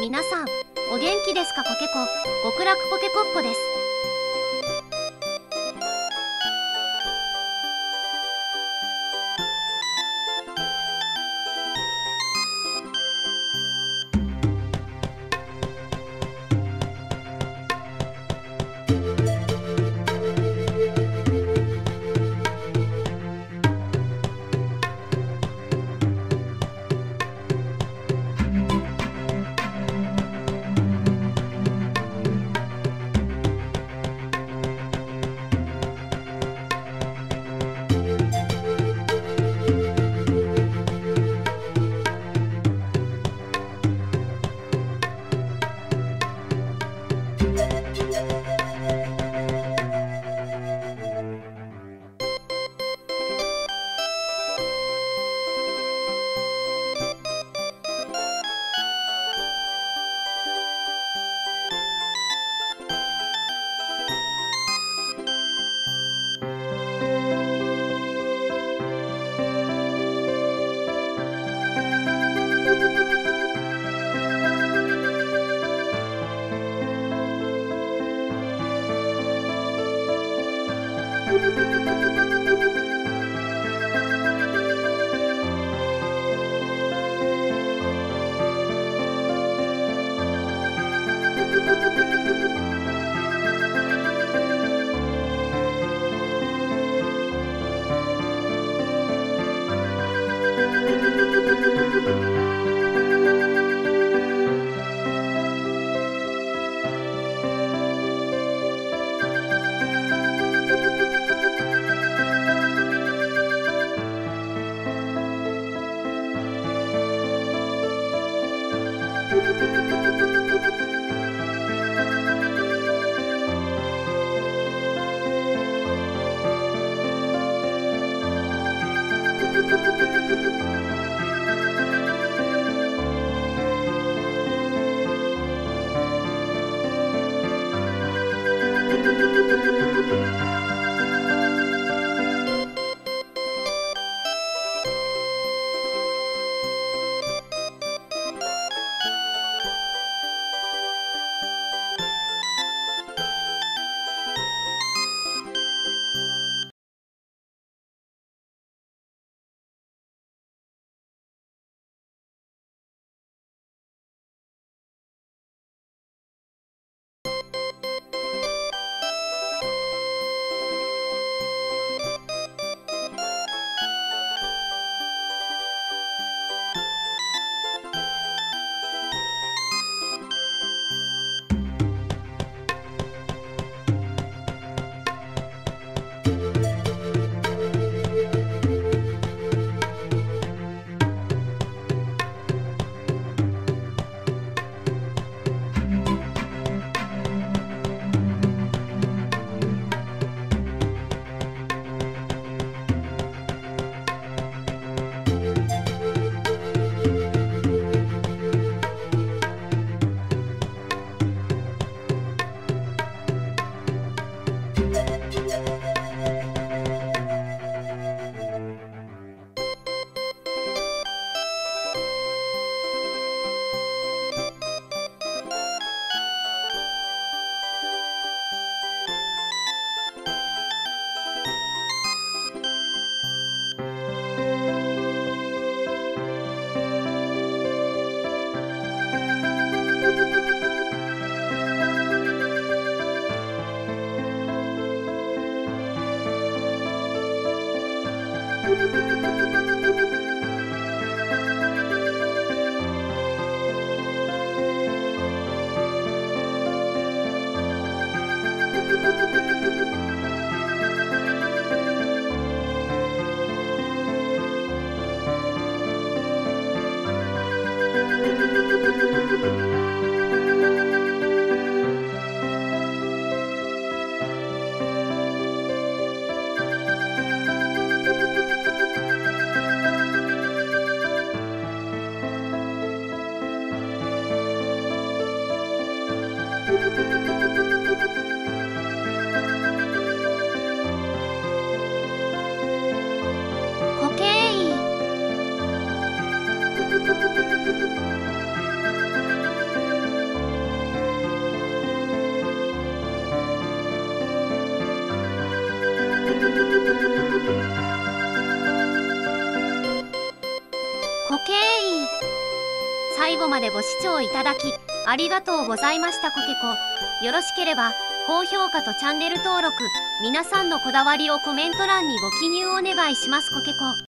皆さんお元気ですか？コケコ。極楽ポケコッコです。までご視聴いただきありがとうございましたコケコ。よろしければ高評価とチャンネル登録皆さんのこだわりをコメント欄にご記入お願いしますコケコ。